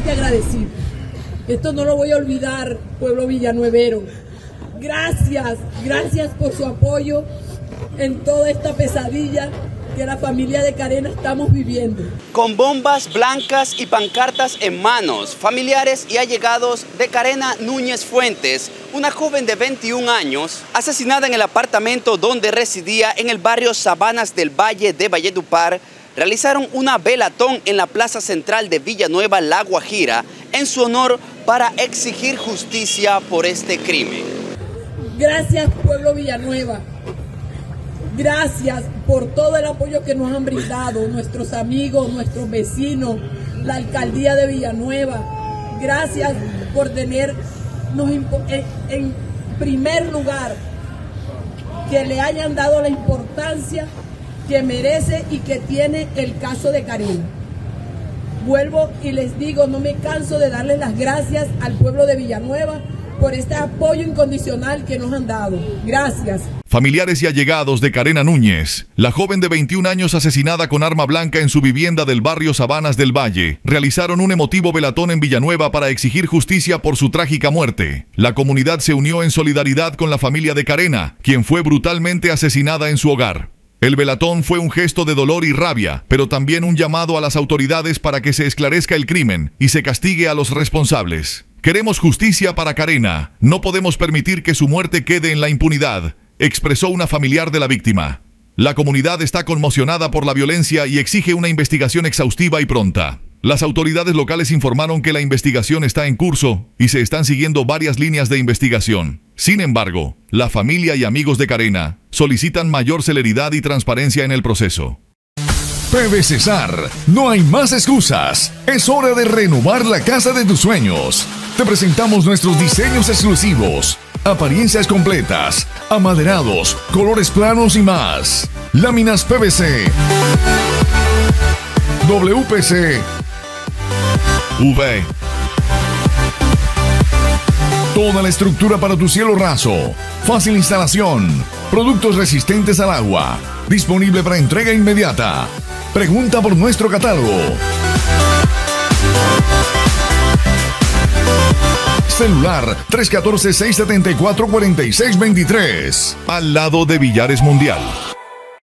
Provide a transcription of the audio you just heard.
eternamente agradecido. Esto no lo voy a olvidar, pueblo villanuevero. Gracias, gracias por su apoyo en toda esta pesadilla que la familia de Carena estamos viviendo. Con bombas blancas y pancartas en manos, familiares y allegados de Carena Núñez Fuentes, una joven de 21 años, asesinada en el apartamento donde residía en el barrio Sabanas del Valle de Valledupar, realizaron una velatón en la plaza central de Villanueva, La Guajira, en su honor para exigir justicia por este crimen. Gracias, pueblo Villanueva. Gracias por todo el apoyo que nos han brindado nuestros amigos, nuestros vecinos, la alcaldía de Villanueva. Gracias por tenernos en primer lugar, que le hayan dado la importancia que merece y que tiene el caso de Karina. Vuelvo y les digo, no me canso de darles las gracias al pueblo de Villanueva por este apoyo incondicional que nos han dado. Gracias. Familiares y allegados de Karena Núñez, la joven de 21 años asesinada con arma blanca en su vivienda del barrio Sabanas del Valle, realizaron un emotivo velatón en Villanueva para exigir justicia por su trágica muerte. La comunidad se unió en solidaridad con la familia de Carena, quien fue brutalmente asesinada en su hogar. El velatón fue un gesto de dolor y rabia, pero también un llamado a las autoridades para que se esclarezca el crimen y se castigue a los responsables. Queremos justicia para Carena. No podemos permitir que su muerte quede en la impunidad expresó una familiar de la víctima. La comunidad está conmocionada por la violencia y exige una investigación exhaustiva y pronta. Las autoridades locales informaron que la investigación está en curso y se están siguiendo varias líneas de investigación. Sin embargo, la familia y amigos de Carena solicitan mayor celeridad y transparencia en el proceso. PB Cesar, no hay más excusas. Es hora de renovar la casa de tus sueños. Te presentamos nuestros diseños exclusivos apariencias completas, amaderados, colores planos y más. Láminas PVC, WPC, V. Toda la estructura para tu cielo raso. Fácil instalación. Productos resistentes al agua. Disponible para entrega inmediata. Pregunta por nuestro catálogo. Celular 314-674-4623. Al lado de Villares Mundial.